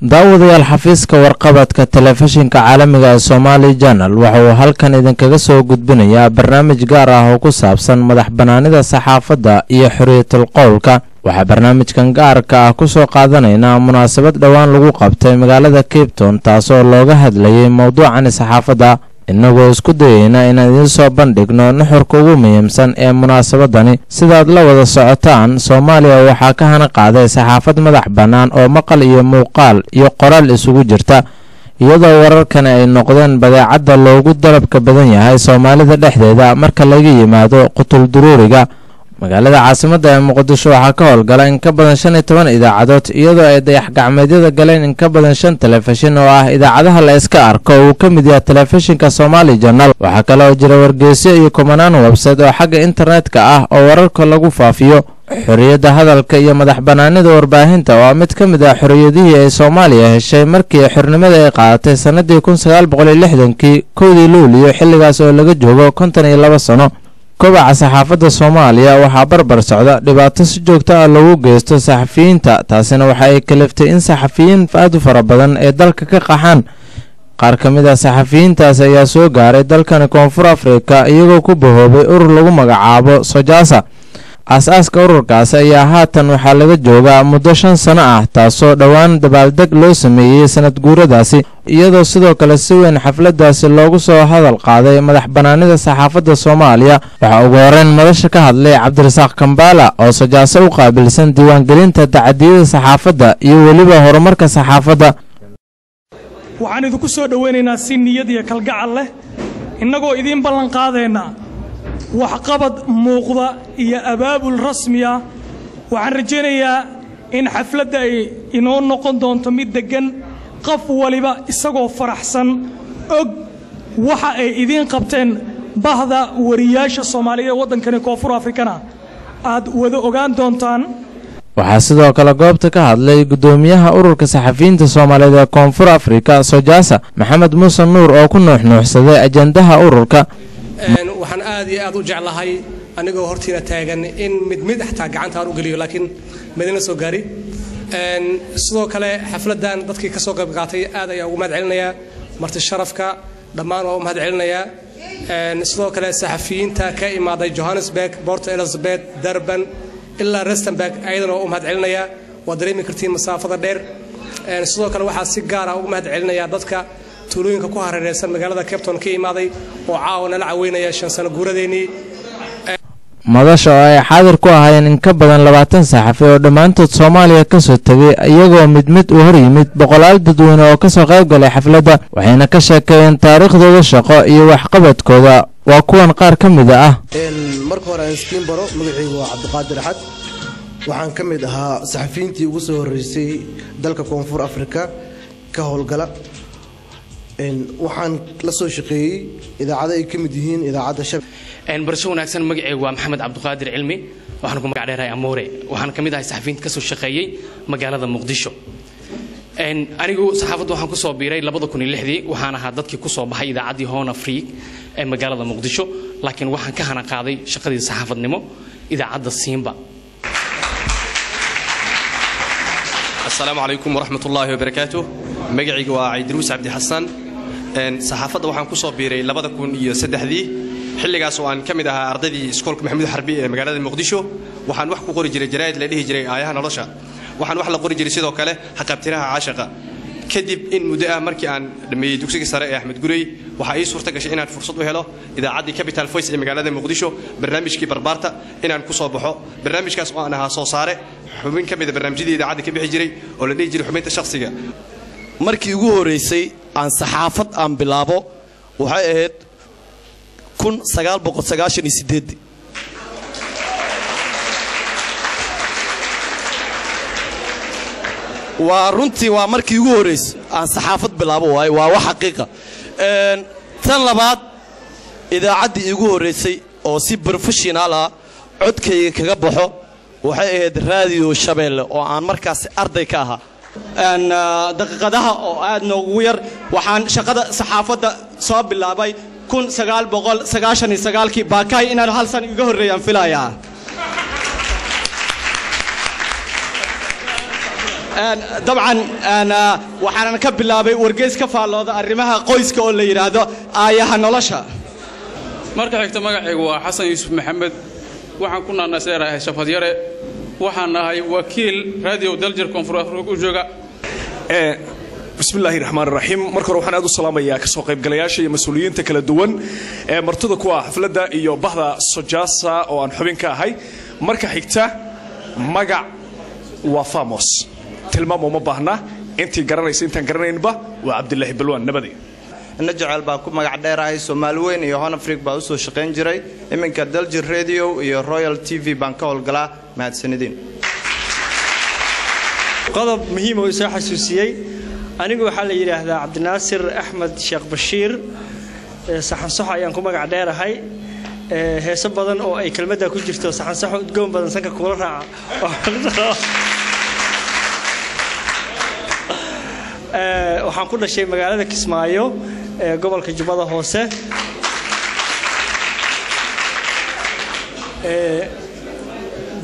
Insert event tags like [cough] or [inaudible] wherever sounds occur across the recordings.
daawadayaal xafiiska warqabadka telefishinka caalamiga ee somaali janal waxa uu halkan idinkaga soo gudbinayaa barnaamij gaar ah oo ku saabsan madax bannaanida saxaafadda iyo xorriyatul qowlka. Waxaa barnaamijkan gaarka ah ku soo qaadanaynaa munaasabad dhowaan lagu qabtay magaalada cape town taasoo looga hadlayay mowduucani saxaafadda innagoo isku dayeyna inaan idiin soo bandhigno nuxurka ugu muhiimsan ee munaasabadani. Sidaad la wada socotaan soomaaliya waxaa ka hana qaaday saxaafad madax bannaan oo maqal iyo muuqaal iyo qoraal isugu jirta. Iyadoo wararkani ay noqdeen badeecadda loogu dalabka badan yahay soomaalida dhexdeeda marka laga yimaado qutul duruuriga magaalada caasimadda ee muqdisho waxaa ka howlgala in ka badan shan iyo toban idaacadood iyadoo ay dayax gacmeedyada galeen in ka badan shan telefishin oo ah idaacadaha la iska arko. Uu ka mid yahay telefishinka somaali janal waxaa kale oo jira wargeysyo iyo kumanaan websayt oo xagga internetka ah oo wararka lagu faafiyo. Xorriyadda hadalka iyo madax bannaanida warbaahinta waa mid ka mid ah xorriyadihii ay soomaaliya heshay markii xornimada ay qaadatay sannadii kun sagaal boqol iyo lixdankii kowdii luuliyo xilligaas oo laga joogo konton iyo laba sano kobaca saxaafadda soomaaliya waxaa barbar socda dhibaato si joogto ah lagu geysto saxafiyiinta taasina waxa ay kaliftay in saxafiyiin aad u fara badan ee dalka ka qaxaan. Qaar ka mid ah saxafiyiintaas ayaa soo gaaray dalkani koonfur afrika iyagoo ku bahoobay urur lagu magacaabo sojaasa aas-aaska ururkaasi ayaa haatan waxaa laga joogaa muddo shan sano ah taasoo dhowaan dabaaldeg loo sameeyey sanad guuradaasi. Iyadoo sidoo kale si weyn xafladdaasi loogu soo hadal qaaday madax bannaanida saxaafadda soomaaliya waxaa ugu horeyn madasha ka hadlay cabdirasaaq kambaala oo sajaaso u qaabilsan diiwaangelinta dacadiyada saxaafadda iyo weliba horumarka saxaafadda. Waxaan idinku soo dhowaynaynaa si niyad iyo kalgacal leh innagoo idiin ballanqaadaynaa waxqabad muuqda iyo abaabul rasmi ah waxaan rajaynayaa in xafladda ay inoo noqon doonto mid deggan qof waliba isagoo faraxsan og waxa ay idiin qabteen bahda wariyaasha soomaaliya ee waddankani koonfur afrikana. Aad wada ogaan doontaan. Waxaa sidoo kale goobta ka hadlay guddoomiyaha ururka saxafiyiinta soomaaliyeed ee koonfur afrika sojaasa maxamed muuse nuur oo ku nuuxnuuxsaday ajandaha ururka waxaan aad iyo aad u jeclahay. Anigoo hortiina taagan in mid mid xataa gacantaan u geliyo laakiin midina soo gaari. Sidoo kale xafladdan dadkii ka qayb qaatay aad ayaa ugu mahad celinayaa marti sharafka dhammaan waa u mahad celinayaa sidoo kale saxafiyiinta ka imaaday johannesburg port elizabeth durban ilaa rustenburg ayadana waa u mahad celinayaa waa dareemi kartiin masaafada dheer. Sidoo kale waxaa si gaara ugu mahad celinayaa dadka tuulooyinka ku hareereysan magaalada capton ka imaaday oo caawa nala caweynaya shan sano guuradeennii madasha oo ay xaadir ku ahaayeen in ka badan labaatan saxafi oo dhammaantood soomaaliya ka soo tegay iyagoo mid mid u hor yimid boqolaal dadweyne oo ka soo qayb galay xafladda waxayna ka sheekeeyeen taariikhdooda shaqo iyo waxqabadkooda. Waa kuwan qaar ka mida ah. Marka hore aan iskiin baro waa cabdiqaadir axad. Waxaan ka mid ahaa saxafiyiintii ugu soo horreysay dalka koonfur afrika ka howlgala waxaan la soo shaqeeyey idaacado ay ka mid yihiin idaacadda shab barasho wanaagsan magacaygu waa maxamed cabdiqaadir cilmi. Waxaan ku magac dheerahay amoore. Waxaan ka mid ahay saxafiyiinta ka soo shaqeeyey magaalada muqdisho. Anigu saxaafadda waxaan ku soo biiray labada kun iyo lixdii waxaan ahaa dadkii ku soo baxay idaacaddii hona free ee magaalada muqdisho. Laakiin waxaan ka hana qaaday shaqadii saxaafadnimo idaacadda siimba asalaamu calaykum waraxmat ullaahi wabarakaatu magacayga waa caydiruus cabdi xasan saxaafadda waxaan ku soo biiray labada kun xilligaas oo aan ka mid ahaa ardaydii iskoolka maxamuud xarbi ee magaalada muqdisho waxaan wax ku qori jiray jaraa'id la dhihi jiray aayaha nolosha. Waxaan wax la qori jiray sidoo kale haqabtiraha caashaqa kadib in muddo ah markii aan dhammeeyey dugsiga sare ee axmed gurey waxaa ii suurta gashay inaan fursad u helo idaacaddii capital voice ee magaalada muqdisho barnaamijkii barbaarta inaan ku soo baxo. Barnaamijkaas oo aan ahaa soo saare xubin ka mida barnaamijyadii idaacadda ka bixi jiray oo la dhihi jiray xubinta shakhsiga. Markii ugu horraysay aan saxaafad aan bilaabo waxay ahayd waa runtii waa markii ugu horraysay aan saxaafad bilaabo waaye waa wax xaqiiqa. Tan labaad idaacaddii iigu horraysay oo si brofeshonaal ah codkayga kaga baxo waxay ahayd raadiyo shabeelle oo aan markaasi arday ka ahaa daqiiqadaha oo aad noogu yar waxaan shaqada saxaafadda soo bilaabay sagaalkii. Baakaay inaan hal san iga horreeyaan filayaa dabcan waxaanan ka bilaabay wargeys ka faallooda arrimaha qoyska oo la yidhaahdo aayaha nolosha. Marka xigta magacaygu waa xasan yuusuf maxamed. Waxaan ku naanaseerahay shafadyare waxaan ahay wakiil raadiyo daljir koonfur afrika u jooga bismillaahi raxmaan raxiim marka hore waxaan aad u salaamayaa ka soo qaybgalayaasha iyo mas'uuliyiinta kala duwan ee martida ku ah xafladda iyo bahda sojaasa oo aan xubin ka ahay. Marka xigta magac waa famos. Tilmaam uma baahna. Intii garanaysa intaan garanaynba waa cabdilaahi balwaan nabadi. Jecel baa ku magac dheerahay soomaali weyn iyo honafrig baa u soo shaqayn jiray. Iminka daljir radio iyo royal t v baan ka howlgalaa mahadsanidin qodob muhiim oo isoo xasuusiyey. Anigu waxaa la yidhaahdaa cabdinaasir axmed sheekh bashiir saxansaxo ayaan ku magac dheerahay. Heeso badan oo ay kelmadda ku jirto saxansaxo udgoon badan sanka kuula raaca. Waxaan ku dhashay magaalada kismaayo ee gobolka jubbada hoose.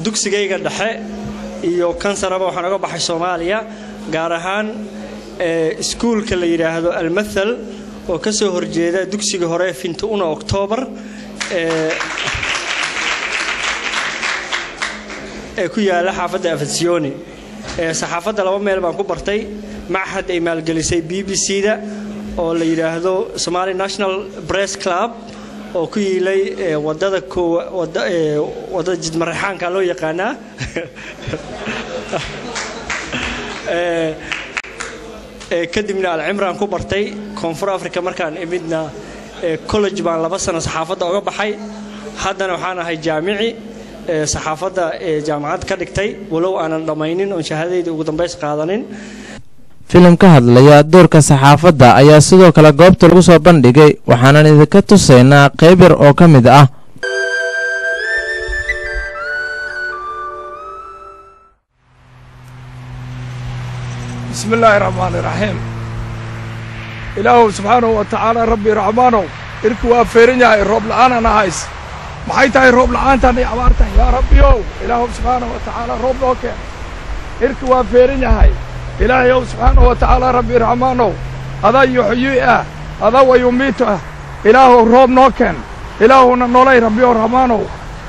Dugsigayga dhexe iyo kansaraba waxaan oga baxay soomaaliya gaar ahaan iskuulka la yidhaahdo almathal oo ka soo horjeeda dugsiga hore fintuuna oktoobar ee ku yaalla xaafadda afasiyoni saxaafadda laba meel baan ku bartay. Machad ay maalgelisay b b c da oo la yidhaahdo somali national bress club oo ku yiilay waddada waddada jidmaraxaanka loo yaqaanaa. [laughs] Kadibna alcimraan ku bartay koonfur africa markaan imidna college baan laba sano saxaafadda oga baxay. Haddana waxaan ahay jaamici saxaafadda jaamacad ka dhigtay. Walow aanan dhammaynin oon shahaadadayda ugu dambays qaadanin filim ka hadlaya doorka saxaafadda ayaa sidoo kale goobta lagu soo bandhigay waxaanan idinka tusaynaa qayb yar oo ka mid ah. Bismi illaahi raxmaani raxiim subxaanahu wa tacaala rabbi raxmaanow irku waa feeran yahay roob la'aanana hays. Maxay tahay roob la'aantan iyo abaartan yaa rabbiyow ilaahuw subxaanahu wa tacaala roob noo keen. Irku waa feeran yahay ilaahay ow subxaanahu wa tacaala rabbi raxmaanow adaa yuxyi ah adaa wayumiitu ah. Ilaahuw roob noo keen. Ilaahuna nolay rabbiow raxmaanow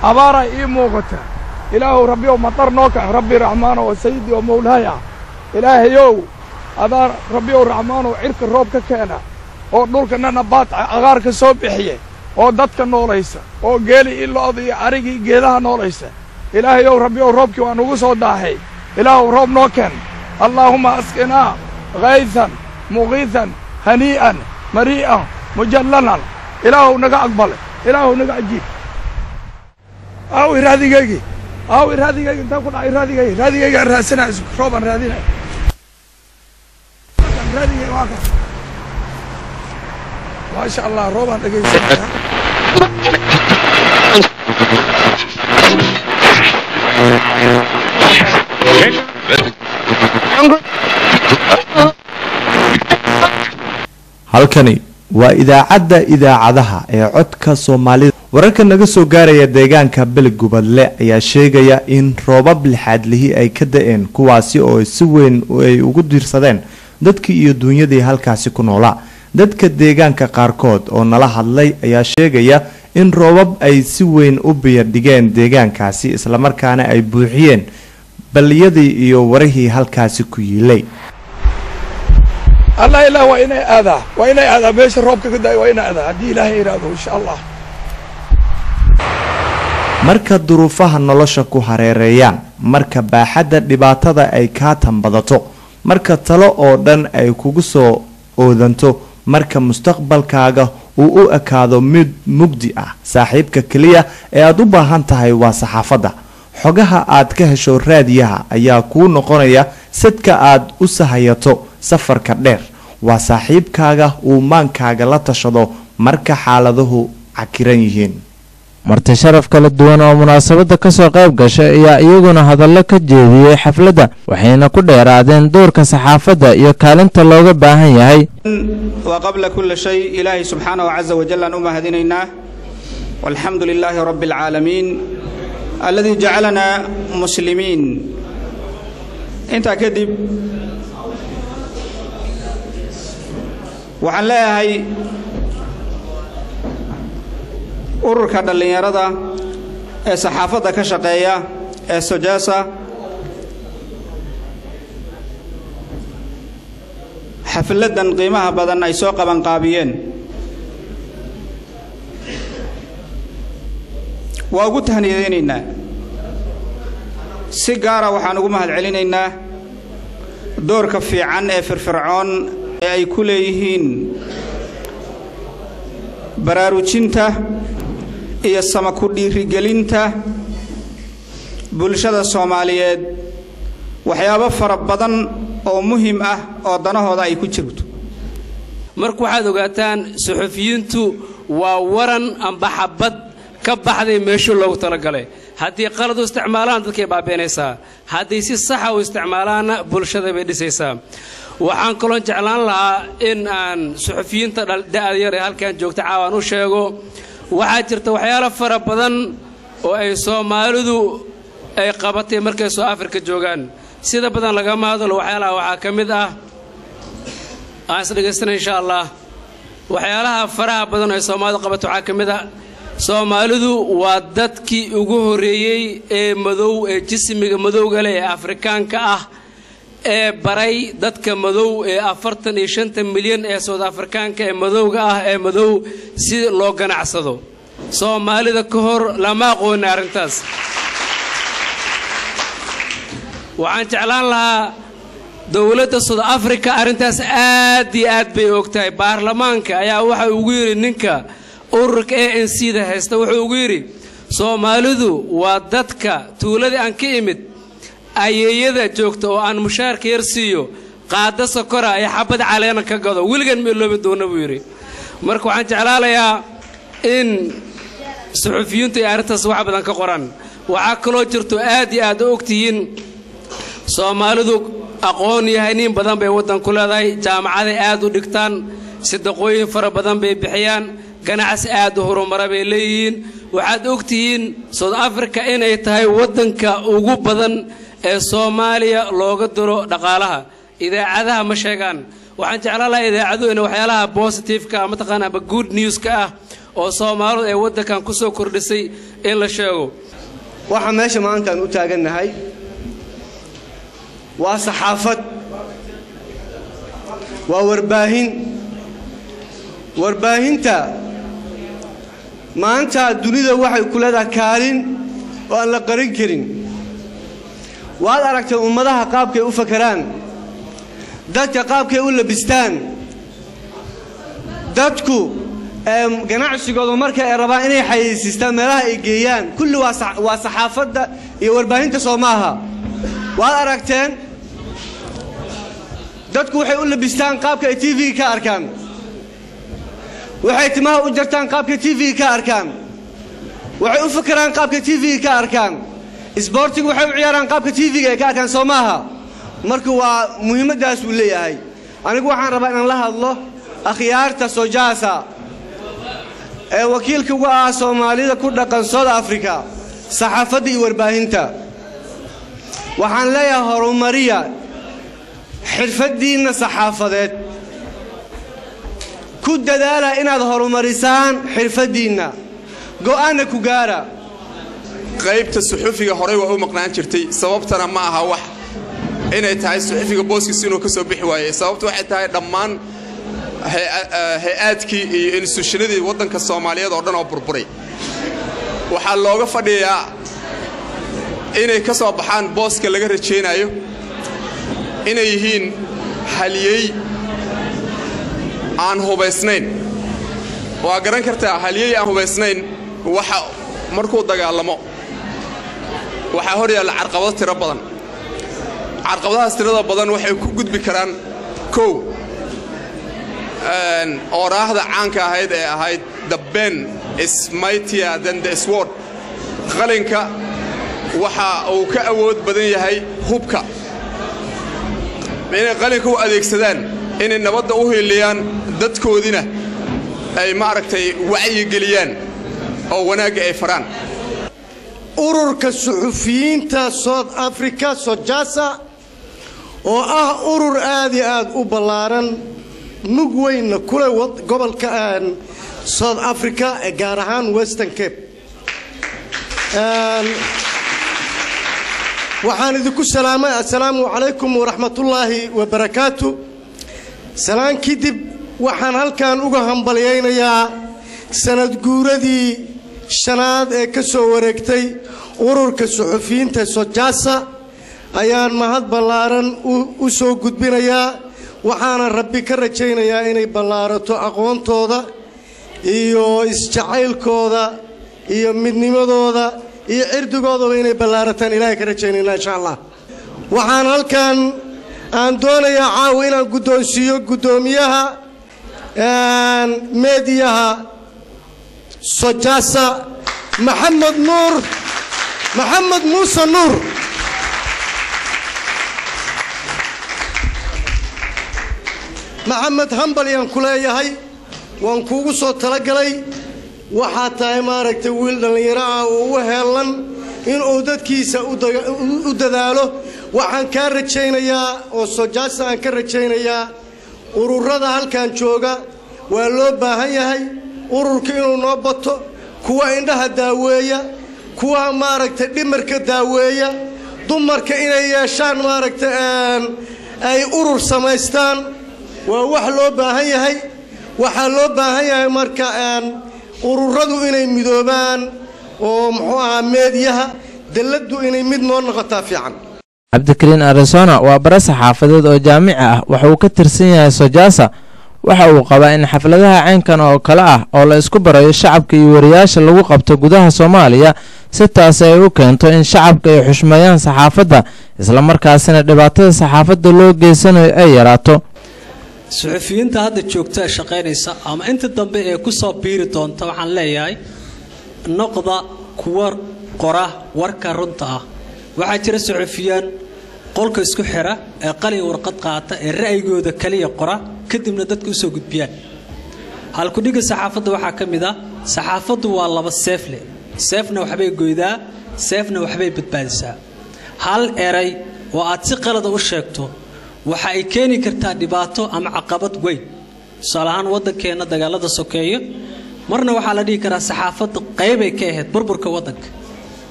abaaraa ii muuqata. Ilaahuw rabbi ow matar noo keen rabbi raxmaanow oo sayidii oo mawlahay ah ilaahayow adaa rabbiow raxmaanow cirka roob ka keena oo dhulkana nabaad caqaar ka soo bixiye oo dadka noolaysa oo geeli ii lo'da iyo arigii geedaha noolaysa. Ilaahayow ow roobkii waa ugu soo daahay. Ilaahuw roob noo keen allaahumma asqinaa kaysan muqiisan hanii'an marii'an mujallalan. Ilaahuw naga aqbale ilaahuw naga ajiib aawi raadigaygii aawi raadigaygii intaa ku dhacay raadigaygi raadigaygaan raadsanaa roobaan raadinaya raadiga waa kan maasha allah roobaan dhegaysanaya halkani waa idaacadda idaacadaha ee codka soomaalida. Wararka naga soo gaaraya deegaanka belegubadle ayaa sheegaya in roobab lixaadlihi ay ka da'een kuwaasi oo si weyn ay ugu diirsadeen dadkii iyo duunyadii halkaasi ku noolaa dadka deegaanka qaarkood oo nala hadlay ayaa sheegaya in roobab ay si weyn u biyadhigeen deegaankaasi islamarkaana ay buuxiyeen balliyadii iyo warihii halkaasi ku yiilay allah ilaah waa inay aadaa waa inay aadaa meesha roobka ka da'ay waa inay aadaa haddii ilaahay iraado insha allah marka duruufaha nolosha ku hareereeyaan marka baaxadda dhibaatada ay kaa tanbadato marka talo oo dhan ay kugu soo oodanto marka mustaqbalkaaga uu u ekaado mid mugdi ah saaxiibka keliya ee aad u baahan tahay waa saxaafadda. Xogaha aad ka hesho raadiyaha ayaa kuu noqonaya sadka aad u sahayato safarka dheer waa saaxiibkaaga uu maankaaga la tashado marka xaaladuhu cakiran yihiin. Marti sharaf kala duwan oo munaasabadda ka soo qayb gashay ayaa iyaguna hadallo ka jeediyey xafladda waxayna ku dheeraadeen doorka saxaafadda iyo kaalinta looga baahan yahay. Wa qabla kula shay ilaahay subxaanahu casa wajal aan u mahadinaynaa walxamdu lilaahi rabbi alcaalamiin alladii jacalanaa muslimiin. Intaa kadib waxaan leeyahay ururka dhallinyarada ee saxaafadda ka shaqeeya ee sojaasa xafladdan qiimaha badan ay soo qabanqaabiyeen. Waa ugu tahniyadaynaynaa si gaara waxaan ugu mahadcelinaynaa doorka fiican ee firfircoon ee ay ku leeyihiin baraarujinta iyo sama ku dhiirigelinta bulshada soomaaliyeed waxyaabo fara badan oo muhiim ah oo danahooda ay ku jirto. Marka waxaad ogaataan suxufiyiintu waa waran amba xabad ka baxday meeshuu loogu talagalay. Haddii qalad u isticmaalaan dadkay baabi'inaysaa haddii si saxa u isticmaalaanna bulshada bay dhisaysaa waxaan kaloo jeclaan lahaa in aan suxufiyiinta da'da yar ee halkan joogta caawaan u sheego. Waxaa jirta waxyaalo fara badan oo ay soomaalidu ay qabatay markay soo afrika joogaan. Sida badan lagama hadlo waxyaalaha waxaa ka mid ah aan isdhegaystana insha allah. Waxyaalaha faraha badan oo ay soomaalidu qabato waxaa ka mid ah soomaalidu waa dadkii ugu horreeyey ee madow ee jismiga madowga leh ee afrikaanka ah ee baray dadka madow ee afartan iyo shanta milyan ee soud afrikaanka ee madowga ah ee madow si loo ganacsado. Soomaalida ka hor lama aqooni arrintaas. Waxaan jeclaan lahaa dowladda soud africa arrintaas aad iyo aad bay og tahay baarlamaanka ayaa waxa ugu yidhi ninka ururka a n c da haysta wuxuu ugu yidhi soomaalidu waa dadka tuuladii aan ka imid ayeeyada joogta oo aan mushaarka yar siiyo qaada sokora iyo xabad caleena ka gado. Weligan ma iloobi doona buu yidhi. Marka waxaan jeclaalayaa in suxufiyiintu ay arrintaas wax badan ka qoran. Waxaa kaloo jirto aad iyo aad u ogtihiin soomaalidu aqoon yahayniin badan bay waddan ku leedahay. Jaamacaday aad u dhigtaan sadaqooyin fara badan bay bixiyaan ganacsi aad u horumara bay leeyihiin. Waxaad ogtihiin soud africa inay tahay waddanka ugu badan ee soomaaliya looga diro dhaqaalaha. Idaacadaha ma sheegaan. Waxaan jeclaan lahaa idaacadu in waxyaalaha bositifeka mataqaana amba good newska ah oo soomaalidu ee waddankan ku soo kordhisay in la sheego. Waxaa meesha maantaan u taagannahay. Waa saxaafad. Waa warbaahin. Warbaahinta maanta dunida waxay ku leedahay kaalin oo aan la qarin karin waad aragtay ummadaha qaabkay u fakaraan. Dadka qaabkay u labistaan. Dadku ganacsigooda marka ay rabaan inay xayeysiistaan meelaha ay geeyaan kulli waa saxaafadda iyo warbaahinta soo maaha waad aragteen dadku waxay u labistaan qaabka ay tv ka arkaan. Waxay timaha u jartaan qaabka tv ka arkaan. Waxay u fakaraan qaabka tv ka arkaan isboortigu waxay u ciyaaraan qaabka tv-ga ay ka arkaan soo maaha marka waa muhiimaddaas uu leeyahay. Anigu waxaan rabaa inaan la hadlo akhyaarta sojaasa ee wakiilka uga ah soomaalida ku dhaqan south africa saxaafadda iyo warbaahinta. Waxaan leeyahay horumariya xirfaddiinna saxaafadeed. Ku dadaala inaad horumarisaan xirfaddiinna. Go'aanna ku gaara qaybta suxufiga horey waa u maqnaan jirtay. Sababtana ma aha wax. Inay tahay suxufiga booskiisu inuu ka soo bixi waayey sababtu waxay tahay dhammaan hay'aadkii iyo instituushanadii waddanka soomaaliyeed oo dhan oo burburay. Waxaa looga fadhiyaa inay ka soo baxaan booska laga rajaynayo inay yihiin haliyey aan hubaysnayn. Waa garan kartaa haliyey aan hubaysnayn waxa markuu dagaalamo waxaa hor yaalla carqabado tiro badan. Carqabadahaas tirada badan waxay ku gudbi karaan kow. Ooraahda caanka ahayd ee ahayd the ben is mightier than the sword. Qalinka waxa uu ka awood badan yahay hubka. Inay qalinka u adeegsadaan inay nabadda u hiiliyaan dadkoodina ay maaragtay wacyigeliyaan oo wanaagga ay faraan ururka suxufiyiinta south africa sojasa oo ah urur aad iyo aad u ballaaran mug weynna kule gobolka south africa gaar ahaan western cape. Waxaan idinku salaamay assalaamu calaykum waraxmatullaahi wabarakaatu salaan kadib waxaan halkan uga hambalyaynayaa sanad guuradii shanaad ee ka soo wareegtay ururka suxufiyiinta sojaasa ayaan mahad ballaaran u soo gudbinayaa waxaana rabbi ka rajaynayaa inay ballaarato aqoontooda iyo isjacaylkooda iyo midnimadooda iyo cirdigoodaba inay ballaarataan. Ilaahay ka rajaynayna insha allah. Waxaan halkan aan doonayaa caawa inaan guddoonsiiyo guddoomiyaha meediyaha sojaasa maxamed nuur maxamed muuse nuur maxamed hambal yaan ku leeyahay waan kuugu soo talagalay. Waxaa tahay maaragtay wiil dhallinyaro ah oo u heellan inuu dadkiisa u dadaalo. Waxaan kaa rajaynayaa oo sojaasa aan ka rajaynayaa ururada halkan jooga. Waa loo baahan yahay ururka inuu noo bato kuwa indhaha daaweeya kuwa maaragtay dhimarka daaweeya dumarka inay yeeshaan maaragtay ay urur samaystaan waa wax loo baahan yahay. Waxaa loo baahan yahay marka ururadu inay midoobaan oo muxuu ahaa meediyaha dalladdu inay mid noo noqotaa fiican. Cabdikariin arizona waa bare saxaafadeed oo jaamici ah. Waxa uu ka tirsan yahay sojaasa waxa uu qabaa in xafladaha caynkan oo kale ah oo la isku barayo shacabka iyo wariyaasha lagu qabto gudaha soomaaliya si taasi ay u keento in shacabka ay xushmeeyaan saxaafadda islamarkaasina dhibaatada saxaafadda loo geysanayo ay yaraato. Suxufiyiinta hadda joogta ee shaqaynaysa ama inta dambe ee ku soo biiri doonta waxaan leeyahay noqda kuwa qora warka runta ah. Waxaa jira suxufiyaan qolka isku xira ee qalin warqad qaata ee ra'yigooda kaliya qora kadibna dadka u soo gudbiyaan. Halkudhiga saxaafadda waxaa ka mid ah saxaafaddu waa laba seefle. Seefna waxbay goydaa seefna waxbay badbaadisaa. Hal eray oo aad si qalada u sheegto waxa ay keeni kartaa dhibaato ama caqabad weyn. Tusaale ahaan waddankeenna dagaalada sokeeyo marna waxaa la dhihi karaa saxaafadda qaybay ka ahayd burburka waddanka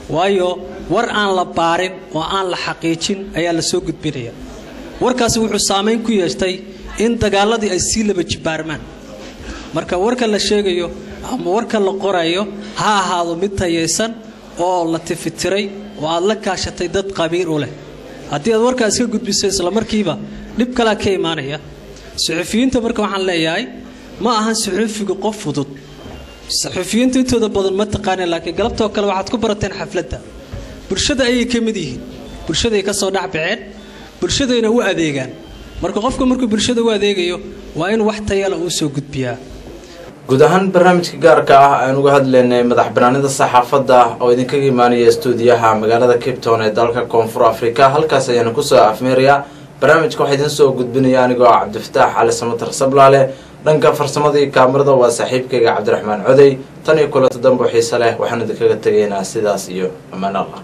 waayo war aan la baarin oo aan la xaqiijin ayaa la soo gudbinaya. Warkaasi wuxuu saamayn ku yeeshtay in dagaaladii ay sii laba jibaarmaan. Marka warka la sheegayo ama warka la qorayo ha ahaado mid tayaysan oo la tifitiray oo aad la kaashatay dad qabiir u leh. Haddii aad warkaas ka gudbiso isla markiiba dhib kalea ka imaanaya. Suxufiyiinta marka waxaan leeyahay ma ahan suxufigu qof fudud suxufiyiinta intooda badan ma taqaaneen laakiin galabtoo kale waxaad ku barateen xafladda. Bulshada ayay ka mid yihiin. Bulshaday ka soo dhexbaceen bulshadayna u adeegaan. Marka qofka markuu bulshada u adeegayo waa in wax tayala uu soo gudbiyaa. Guud ahaan barnaamijka gaarka ah aan uga hadlaynay madax banaanida saxaafadda oo idinkaga imaanaya stuudiyaha magaalada cape town ee dalka koonfur africa halkaas ayaanu ku soo afmeerayaa. Barnaamijka waxaa idin soo gudbinaya anigoo ah cabdifataax cali samatar sablaale dhanka farsamadii kaamirada waa saaxiibkayga cabdiraxmaan codey tan iyo kulanto dambo xiise leh waxaan idinkaga tegaynaa sidaas iyo ammaan allah